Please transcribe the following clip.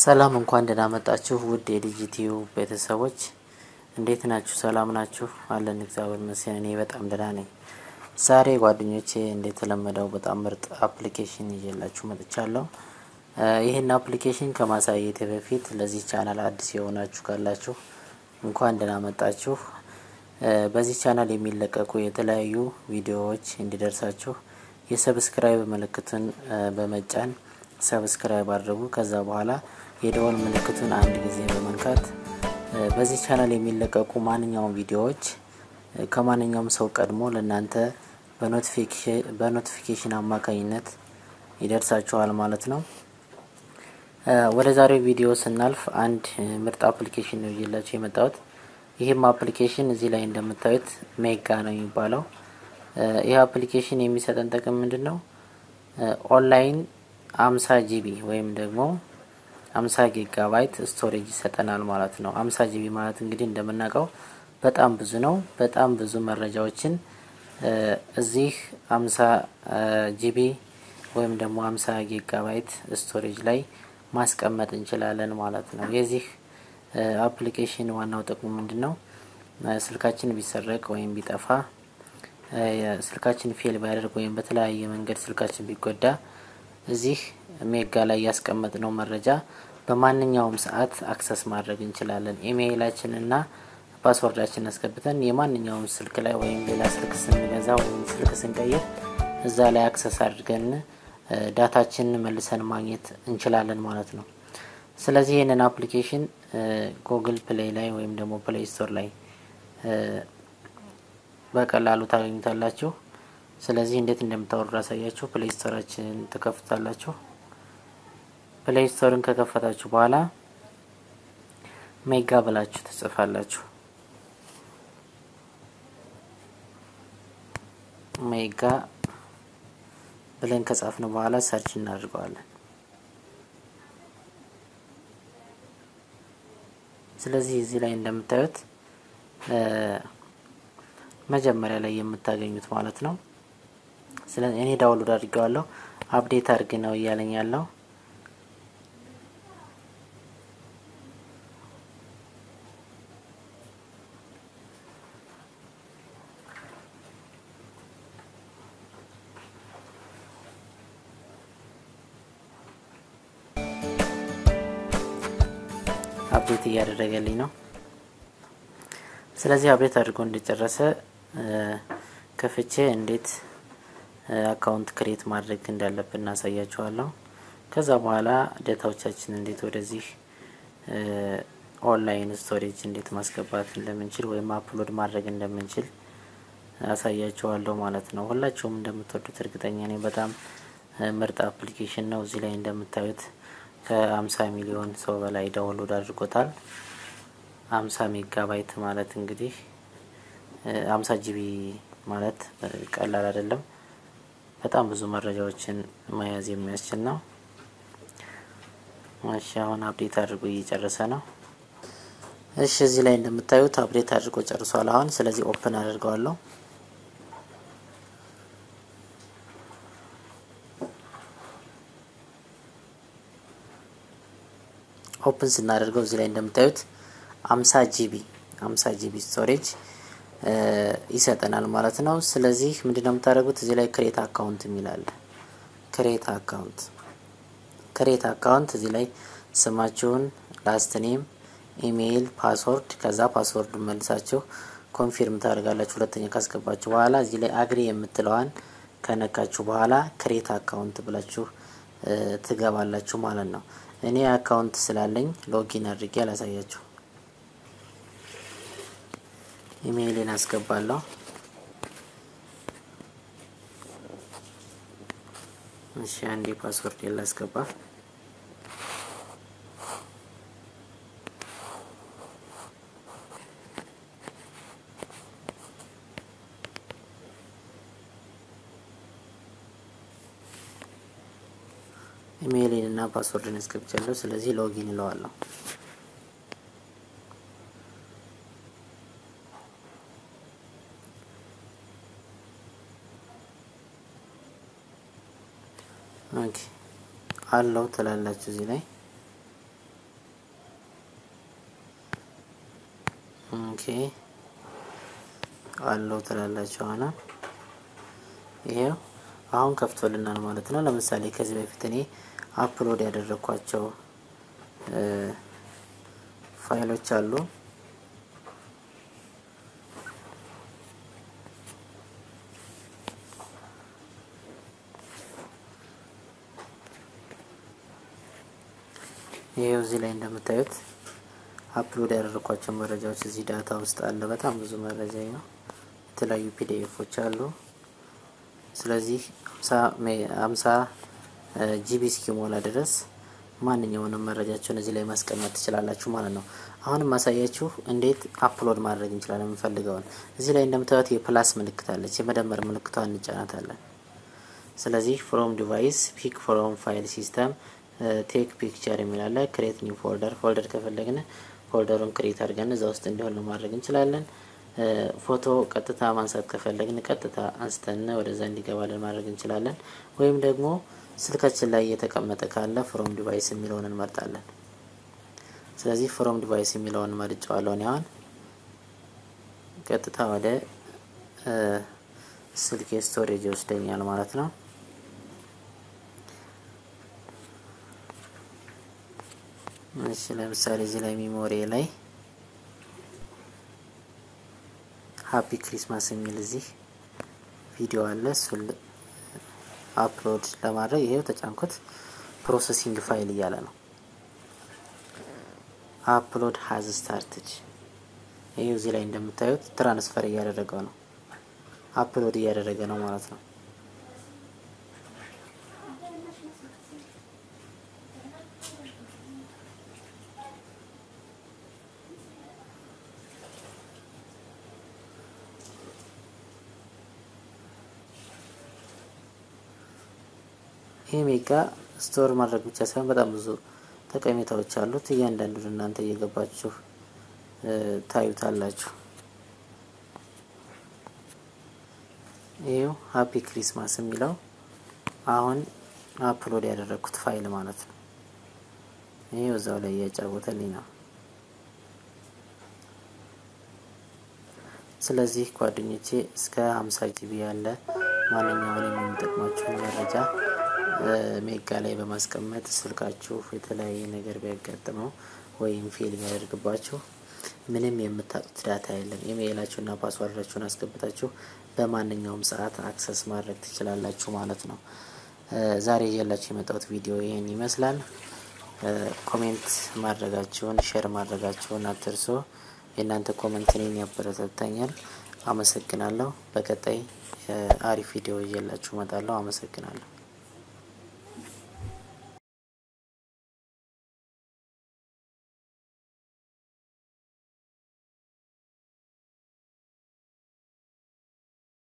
ሰላም እንኳን ደህና መጣችሁ ውድ የዲጂቲዩ ቤተሰቦች እንዴት ናችሁ? ሰላም ናችሁ? አለን እግዚአብሔር ይመስገን እኔ በጣም ደህና ነኝ። ዛሬ ጓደኞቼ እንደተለመደው በጣም ምርጥ application ይዤላችሁ መጥቻለሁ። ይህን application ከማሳየቴ በፊት ለዚህ ቻናል አዲስ የሆናችሁ ካላችሁ እንኳን ደህና መጣችሁ። በዚህ ቻናል የሚለቀቁ የተለያዩ ቪዲዮዎች እንዲደርሳችሁ የ subscribe ምልክቱን በመጫን subscribe አድርጉ። ከዛ በኋላ የደወል ምልክቱን አንድ ጊዜ በመንካት በዚህ ቻናል የሚለቀቁ ማንኛውም ቪዲዮዎች ከማንኛውም ሰው ቀድሞ ለእናንተ በ notification አማካኝነት ይደርሳችኋል ማለት ነው። ወደ ዛሬው ቪዲዮ ስናልፍ አንድ ምርጥ application ነው ይዤላችሁ የመጣሁት። ይህም application እዚህ ላይ እንደምታዩት ሜጋ ነው የሚባለው። ይህ application የሚሰጠን ጥቅም ምንድን ነው? ኦንላይን አምሳ GB ወይም ደግሞ አምሳ gigabyte storage ይሰጠናል ማለት ነው። አምሳ GB ማለት እንግዲህ እንደምናውቀው በጣም ብዙ ነው። በጣም ብዙ መረጃዎችን እዚህ አምሳ GB ወይም ደግሞ አምሳ gigabyte storage ላይ ማስቀመጥ እንችላለን ማለት ነው። የዚህ application ዋናው ጥቅሙ ምንድን ነው? ስልካችን ቢሰረቅ ወይም ቢጠፋ ስልካችን fail ቢያደርግ ወይም በተለያየ መንገድ ስልካችን ቢጎዳ እዚህ ሜጋ ላይ ያስቀመጥነው መረጃ በማንኛውም ሰዓት access ማድረግ እንችላለን። emailኣችን እና passwordኣችን አስገብተን የማንኛውም ስልክ ላይ ወይም ሌላ ስልክ ስንገዛ ወይም ስልክ ስንቀይር እዛ ላይ access አድርገን dataችንን መልሰን ማግኘት እንችላለን ማለት ነው። ስለዚህ ይህንን application ጉግል ፕሌይ ላይ ወይም ደግሞ ፕሌይ ስቶር ላይ በቀላሉ ታገኙታላችሁ። ስለዚህ እንዴት እንደምታወርዱ ላሳያችሁ። ፕሌይ ስቶራችንን ትከፍታላችሁ። ፕሌይ ስቶርን ከከፈታችሁ በኋላ ሜጋ ብላችሁ ትጽፋላችሁ። ሜጋ ብለን ከጻፍን በኋላ search እናድርገዋለን። ስለዚህ እዚህ ላይ እንደምታዩት መጀመሪያ ላይ የምታገኙት ማለት ነው። እኔ download አድርጌዋለሁ። update አድርግ ነው እያለኝ ያለው። update እያደረገልኝ ነው። ስለዚህ update አድርጎ እንደጨረሰ ከፍቼ እንዴት account create ማድረግ እንዳለብን አሳያችኋለሁ። ከዛ በኋላ data ዎቻችን እንዴት ወደዚህ online storage እንዴት ማስገባት እንደምንችል ወይም upload ማድረግ እንደምንችል አሳያችኋለሁ ማለት ነው። ሁላችሁም እንደምትወዱት እርግጠኛ ነኝ። በጣም ምርጥ application ነው። እዚህ ላይ እንደምታዩት ከአምሳ ሚሊዮን ሰው በላይ download አድርጎታል። አምሳ ሜጋባይት ማለት እንግዲህ አምሳ GB ማለት ቀላል አይደለም። በጣም ብዙ መረጃዎችን መያዝ የሚያስችል ነው። እሺ አሁን update አድርጎ እየጨረሰ ነው። እሺ እዚህ ላይ እንደምታዩት update አድርጎ ጨርሷል። አሁን ስለዚህ open አድርገዋለሁ። open ስናደርገው እዚህ ላይ እንደምታዩት አምሳ GB አምሳ GB storage ይሰጠናል ማለት ነው። ስለዚህ ምንድነው የምታደርጉት እዚህ ላይ create account የሚል አለ create account create account እዚህ ላይ ስማችሁን፣ last name፣ ኢሜይል፣ password ከዛ password መልሳችሁ confirm ታደርጋላችሁ። ሁለተኛ ካስገባችሁ በኋላ እዚህ ላይ agree የምትለዋን ከነካችሁ በኋላ create account ብላችሁ ትገባላችሁ ማለት ነው። እኔ account ስላለኝ login አድርጌ ላሳያችሁ ኢሜይልን አስገባለሁ። እሺ አንዴ password ላስገባ። ኢሜይልን እና password ን አስገብቻለሁ። ስለዚህ login እለዋለሁ። OK allow ትላላችሁ እዚህ ላይ OK allow ትላላችሁ። እና ይሄው አሁን ከፍቶልናል ማለት ነው። ለምሳሌ ከዚህ በፊት እኔ upload ያደረኳቸው ፋይሎች አሉ። ይሄው እዚህ ላይ እንደምታዩት upload ያደረኳቸው መረጃዎች እዚህ data ውስጥ አለ። በጣም ብዙ መረጃ ነው። የተለያዩ PDF ኦች አሉ። ስለዚህ አምሳ GB እስኪሞላ ድረስ ማንኛውንም መረጃችሁን እዚህ ላይ ማስቀመጥ ትችላላችሁ ማለት ነው። አሁንም ላሳያችሁ እንዴት upload ማድረግ እንችላለን የምንፈልገውን። እዚህ ላይ እንደምታዩት የ plus ምልክት አለች። የመደመር ምልክቷን እንጫናታለን። ስለዚህ from device pick from file system take picture የሚል አለ create new folder folder ከፈለግን folder ኡን create አድርገን እዛ ውስጥ እንዲሆን ማድረግ እንችላለን። ፎቶ ቀጥታ ማንሳት ከፈለግን ቀጥታ አንስተን ወደዛ እንዲገባለን ማድረግ እንችላለን። ወይም ደግሞ ስልካችን ላይ እየተቀመጠ ካለ from device የሚለውን እንመርጣለን። ስለዚህ from device የሚለውን መርጬዋለሁ። እኔ አሁን ቀጥታ ወደ ስልኬ storage ይወስደኛል ማለት ነው። እሺ ለምሳሌ እዚህ ላይ memory ላይ Happy Christmas የሚል እዚህ ቪዲዮ አለ። እሱን upload ለማድረግ ይሄው ተጫንኩት። processing file እያለ ነው። upload has started። ይሄው እዚህ ላይ እንደምታዩት transfer እያደረገው ነው። upload እያደረገ ነው ማለት ነው። ይህ ሜጋ store ማድረግ ብቻ ሳይሆን በጣም ብዙ ጠቀሜታዎች አሉት። እያንዳንዱን እናንተ እየገባችሁ ታዩታላችሁ። ይኸው Happy Christmas የሚለው አሁን upload ያደረግኩት ፋይል ማለት ነው። ይሄው እዛው ላይ እያጫወተልኝ ነው። ስለዚህ ጓደኞቼ እስከ ሀምሳ GB ያለ ማንኛውንም የሚጠቅማችሁን መረጃ ሜጋ ላይ በማስቀመጥ ስልካችሁ የተለያየ ነገር ቢያጋጥመው ወይም fail ቢያደርግባችሁ ምንም የምታጡት data የለም። ኢሜይላችሁና password አችሁን አስገብታችሁ በማንኛውም ሰዓት access ማድረግ ትችላላችሁ ማለት ነው። ዛሬ እያላችሁ የመጣሁት ቪዲዮ ይህን ይመስላል። comment ማድረጋችሁን share ማድረጋችሁን አትርሱ። የእናንተ comment እኔን ያበረታታኛል። አመሰግናለሁ። በቀጣይ አሪፍ ቪዲዮ እያላችሁ እመጣለሁ። አመሰግናለሁ።